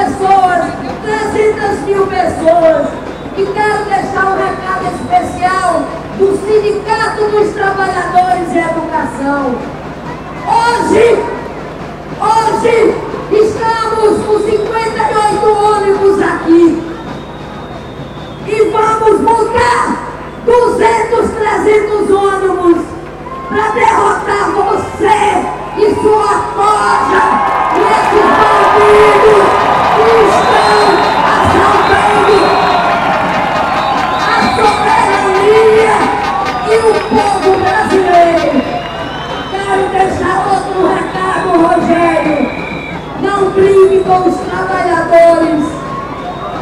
200 mil pessoas, 300 mil pessoas. E quero deixar um recado especial do Sindicato dos Trabalhadores em Educação. Hoje, hoje, estamos com 58 ônibus aqui. E vamos montar 200, 300 ônibus para derrotar você e sua coja povo brasileiro. Quero deixar outro recado, Rogério. Não brigue com os trabalhadores.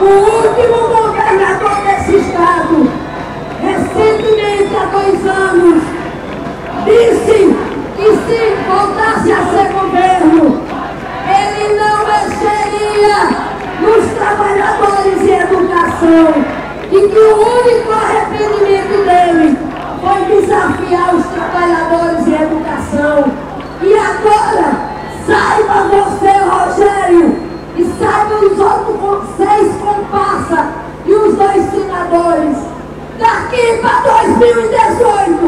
O último governador os outros com seis comparsas e os dois senadores. Daqui para 2018,